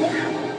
Yeah.